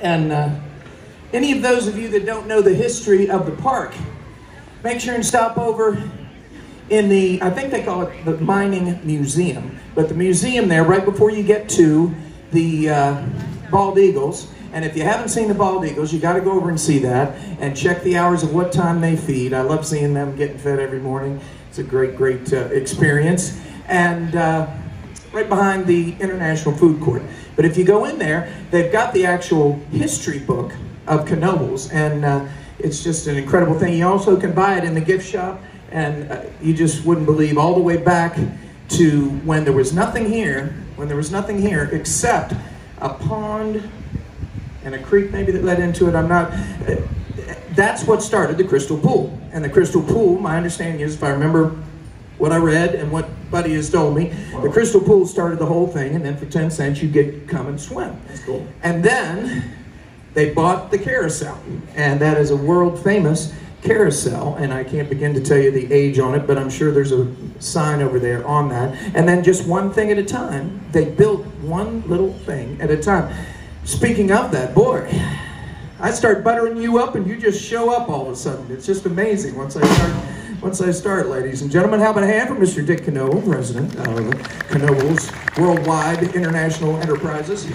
And uh, any of those of you that don't know the history of the park, make sure and stop over in the, I think they call it the Mining Museum, but the museum there, right before you get to the uh, Bald Eagles. And if you haven't seen the Bald Eagles, you got to go over and see that and check the hours of what time they feed. I love seeing them getting fed every morning. It's a great, great uh, experience. And uh, right behind the International Food Court. But if you go in there, they've got the actual history book of Knoebels, and uh, it's just an incredible thing. You also can buy it in the gift shop, and uh, you just wouldn't believe all the way back to when there was nothing here, when there was nothing here except a pond and a creek maybe that led into it. I'm not. Uh, that's what started the Crystal Pool. And the Crystal Pool, my understanding is, if I remember what I read and what Buddy has told me, the Crystal Pool started the whole thing, and then for 10 cents you get come and swim. That's cool. And then they bought the carousel, and that is a world famous carousel, and I can't begin to tell you the age on it, but I'm sure there's a sign over there on that. And then just one thing at a time, they built one little thing at a time. Speaking of that, boy, I start buttering you up and you just show up all of a sudden. It's just amazing once I start once I start, ladies and gentlemen. How about a hand for Mr. Dick Knoebel, president of Knoebels Worldwide International Enterprises.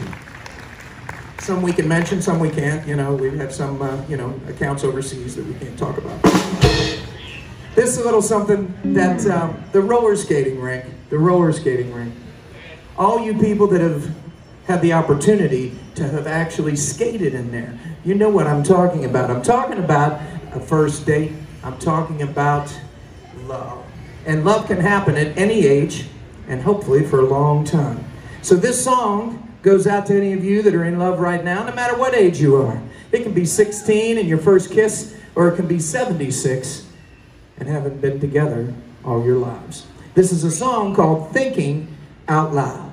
Some we can mention, some we can't. You know, we have some, uh, you know, accounts overseas that we can't talk about. This is a little something that uh, the roller skating rink, the roller skating rink. All you people that have had the opportunity to have actually skated in there, you know what I'm talking about. I'm talking about a first date. I'm talking about love. And love can happen at any age and hopefully for a long time. So this song goes out to any of you that are in love right now, no matter what age you are. It can be 16 and your first kiss, or it can be 76 and haven't been together all your lives. This is a song called Thinking Out Loud.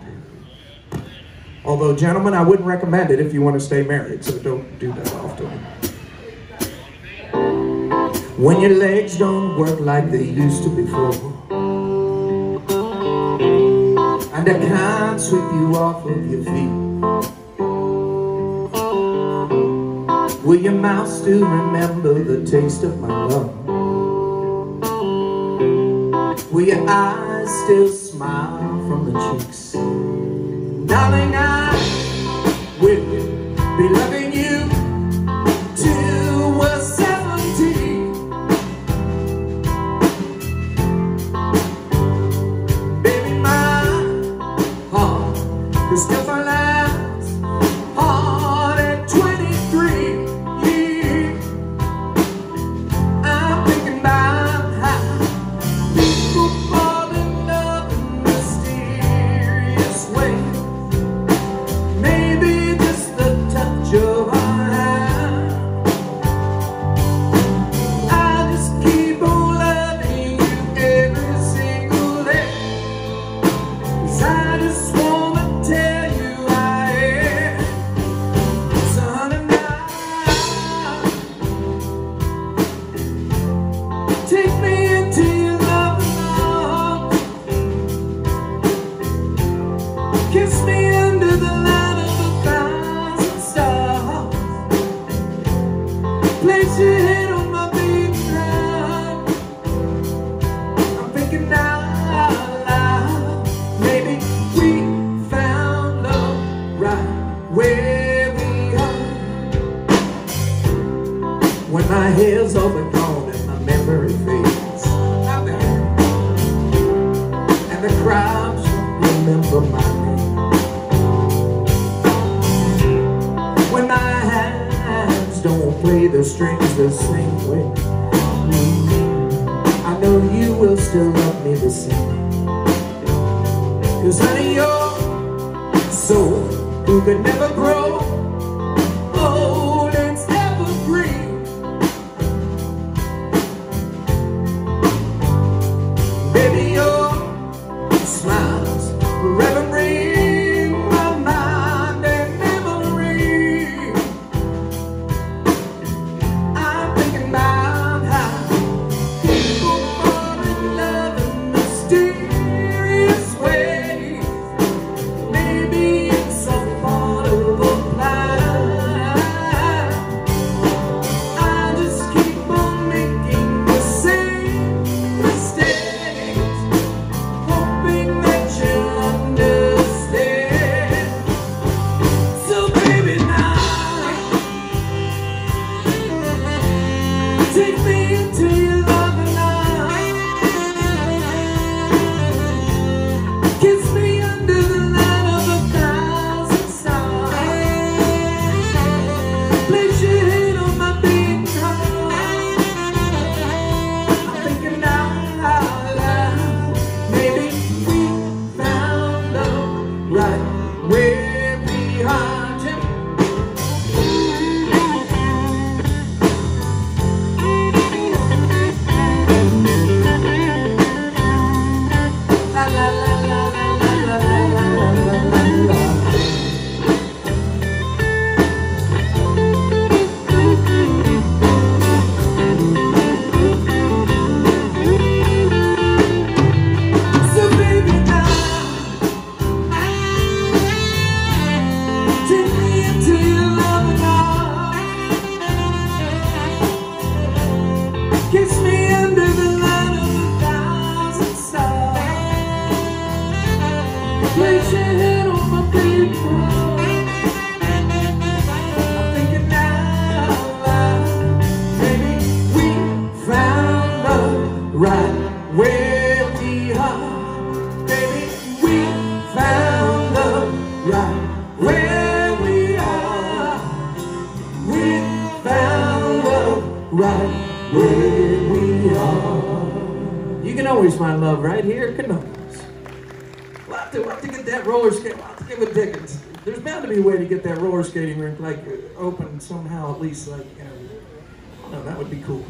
Although, gentlemen, I wouldn't recommend it if you want to stay married, so don't do that often. When your legs don't work like they used to before And I can't sweep you off of your feet Will your mouth still remember the taste of my love? Will your eyes still smile from the cheeks? Darling, I will be loving you till we're 70 Baby, my heart is still where we are. When my hair's all play the strings the same way. Mm. I know you will still love me the same Cause honey, you're soul who could never grow take me Always find love right here Canoes. We'll have, to, we'll have to get that roller skate. We'll have to give it tickets. There's bound to be a way to get that roller skating rink like open somehow, at least like you know. I don't know, that would be cool.